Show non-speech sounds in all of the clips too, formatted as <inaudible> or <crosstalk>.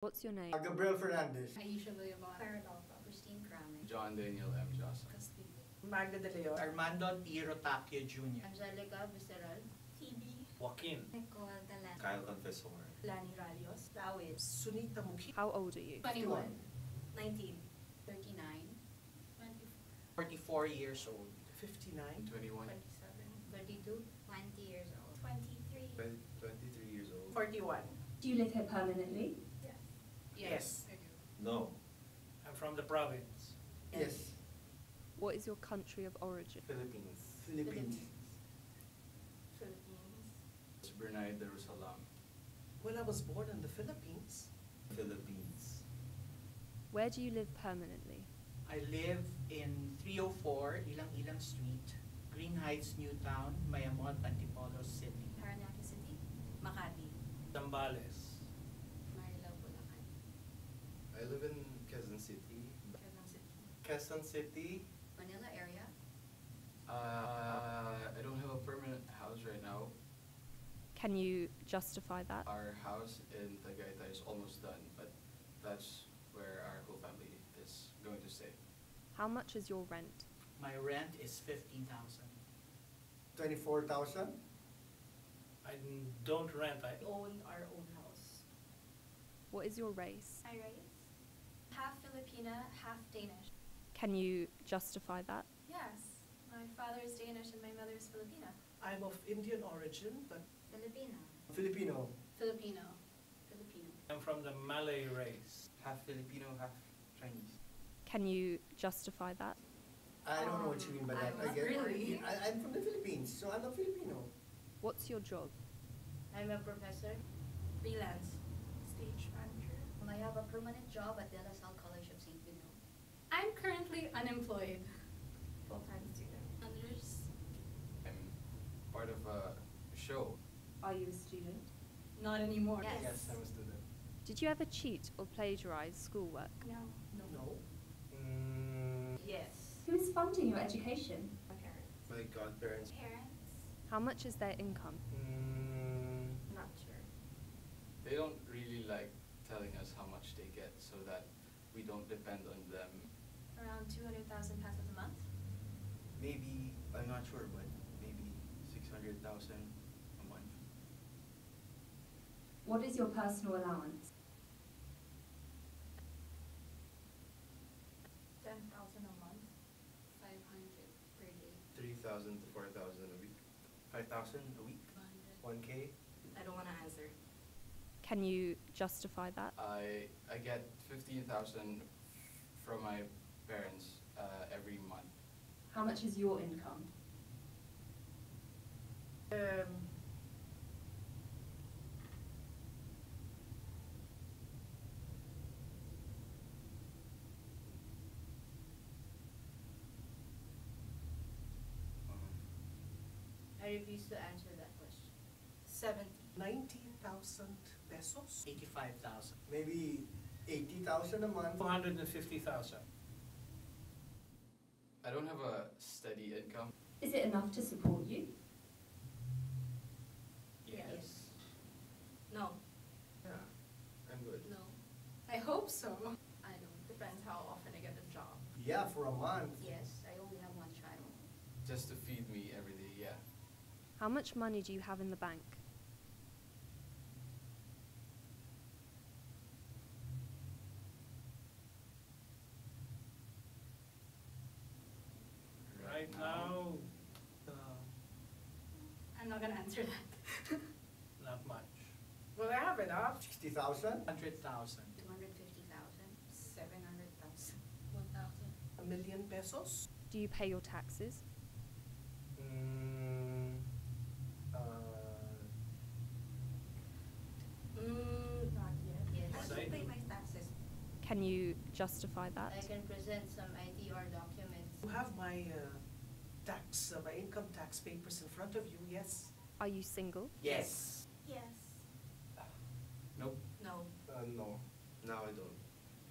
What's your name? Gabriel Fernandez. Aisha Villavon. Paradolfo. Christine Crame. John Daniel M. Johnson. Castillo. Magda De Leon. Armando T. Rotacchio Jr. Angelica Visceral. TB. Joaquin. Nicole Talan. Kyle Confessor. Lani Ralios. Dawid. Sunita Mukhi. How old are you? 21. 19. 39. 24. 44 years old. 59. 21. 27. 32. 20 years old. 23. 23 years old. 41. Do you live here permanently? Yes. Yes. I do. No. I'm from the province. Yes. What is your country of origin? Philippines. Philippines. Philippines. It's Brunei Darussalam. Well, I was born in the Philippines. Philippines. Where do you live permanently? I live in 304 Ilang Ilang Street, Green Heights, Newtown, Mayamot, Antipolo City. Paranaque City. Makati. Zambales. Marilao, Bulacan. I live in Quezon City. Quezon City. Quezon City. Manila area. Uh, I don't have a permanent house right now. Can you justify that? Our house in Tagaytay is almost done, but that's where our whole family is going to stay. How much is your rent? My rent is 15,000. 24,000. I don't rent. I own our own house. What is your race? I raise half Filipina, half Danish. Can you justify that? Yes, my father is Danish and my mother is Filipina. I'm of Indian origin, but Filipino. Filipino. Filipino. Filipino. I'm from the Malay race. Half Filipino, half Chinese. Can you justify that? I don't know what you mean by that. Um, I I'm get really- I, I'm from the Philippines, so I'm a Filipino. What's your job? I'm a professor. Freelance. Stage manager. I have a permanent job at De La Salle College of St. Benilde. I'm currently unemployed. Full-time student. Others. I'm part of a show. Are you a student? Not anymore. Yes. Yes, I'm a student. Did you ever cheat or plagiarize schoolwork? No. No. Mm, Yes. Who is funding your education? My parents. my godparents. Parents. How much is their income? Mm, Not sure. They don't really like telling us how much they get so that we don't depend on them. Around 200,000 pesos a month. maybe, I'm not sure, but maybe 600,000 a month. What is your personal allowance? 10,000 a month. 500 per day. 3,000 to 4,000 a week. 5,000 a week? 100. 1K? I don't want to answer. Can you justify that? I I get fifteen thousand from my parents uh, every month. How much is your income? Um, I refuse to answer that question. 70. 19,000 pesos? 85,000. Maybe 80,000 a month. 450,000. I don't have a steady income. Is it enough to support you? Yes. No. yeah, I'm good. No. I hope so. I don't. Depends how often I get a job. Yeah, for a month. Yes, I only have one child. Just to feed me every day, yeah. How much money do you have in the bank? Right now, uh, I'm not going to answer that. not much. Well, I have enough. 60,000? 100,000. 250,000. 700,000. 1,000. A million pesos? Do you pay your taxes? Mm, uh, Mm, not yet. Yes. I Yes, pay my taxes. Can you justify that? I can present some ITR documents. You have my uh, tax, uh, my income tax papers in front of you, yes? Are you single? Yes. Yes. Nope. No. uh, no. Now I don't.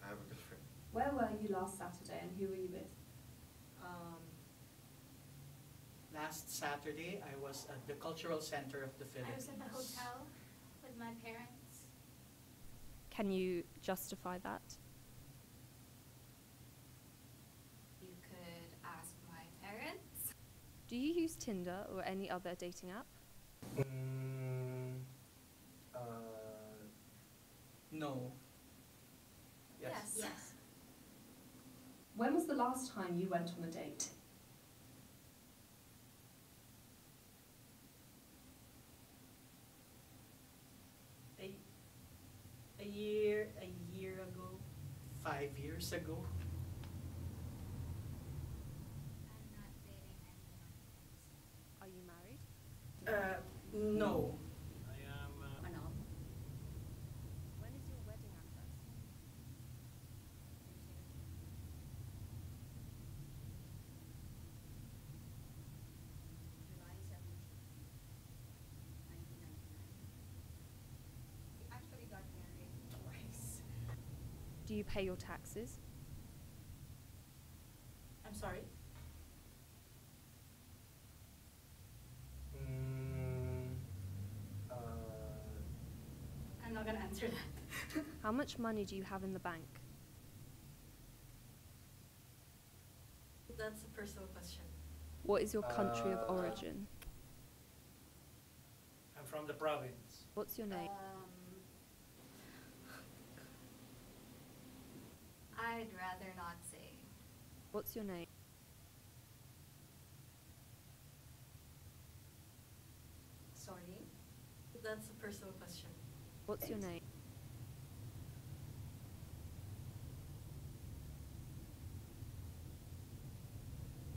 I have a girlfriend. Where were you last Saturday and who were you with? Um, last Saturday, I was at the Cultural Center of the I was in the hotel with my parents. Can you justify that? You could ask my parents. Do you use Tinder or any other dating app? Mm, uh, no. Yes. Yes. Yes. When was the last time you went on a date? A, a year, a year ago. Five years ago. I'm not dating anyone. Are you married? Uh, no. I am. Uh? When is your wedding? July 17, 1999. We actually got married twice. Do you pay your taxes? I'm sorry? I'm not gonna answer that. <laughs> How much money do you have in the bank? That's a personal question. What is your country of Uh, origin? I'm from the province. What's your name? Um, I'd rather not say. What's your name? Sorry. That's a personal question. What's your name?